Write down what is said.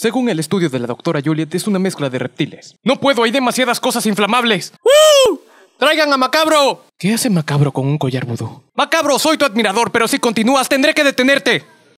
Según el estudio de la doctora Juliet, es una mezcla de reptiles. No puedo, hay demasiadas cosas inflamables. ¡Uh! ¡Traigan a Macabro! ¿Qué hace Macabro con un collar vudú? Macabro, soy tu admirador, pero si continúas tendré que detenerte.